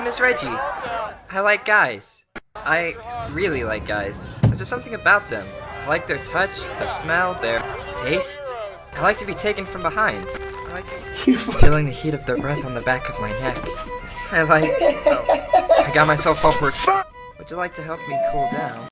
name is Reggie. I like guys. I really like guys. There's just something about them. I like their touch, their smell, their taste. I like to be taken from behind. I like feeling the heat of their breath on the back of my neck. I like. Oh, I got myself awkward. Would you like to help me cool down?